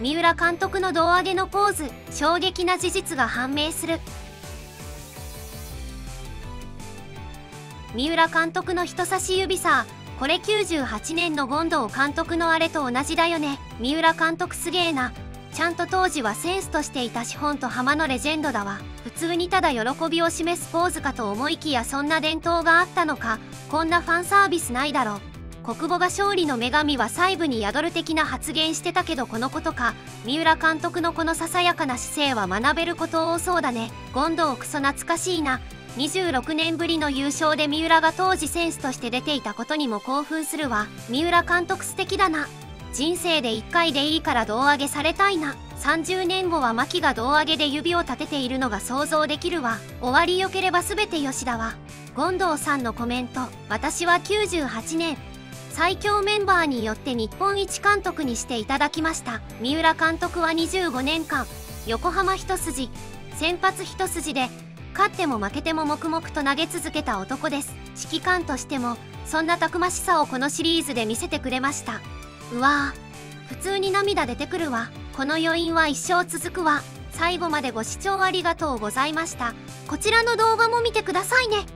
三浦監督の胴上げのポーズ衝撃な事実が判明する。三浦監督の人差し指さこれ98年の権藤監督のあれと同じだよね。三浦監督すげえな。ちゃんと当時はセンスとしていた資本と浜のレジェンドだわ。普通にただ喜びを示すポーズかと思いきやそんな伝統があったのか。こんなファンサービスないだろ。う国母が勝利の女神は細部に宿る的な発言してたけどこのことか三浦監督のこのささやかな姿勢は学べること多そうだね。権藤クソ懐かしいな。26年ぶりの優勝で三浦が当時センスとして出ていたことにも興奮するわ。三浦監督素敵だな。人生で1回でいいから胴上げされたいな。30年後は牧が胴上げで指を立てているのが想像できるわ。終わりよければ全てよしだわ。権藤さんのコメント。私は98年最強メンバーによって日本一監督にしていただきました。三浦監督は25年間横浜一筋先発一筋で勝っても負けても黙々と投げ続けた男です。指揮官としてもそんなたくましさをこのシリーズで見せてくれました。うわー普通に涙出てくるわ。この余韻は一生続くわ。最後までご視聴ありがとうございました。こちらの動画も見てくださいね。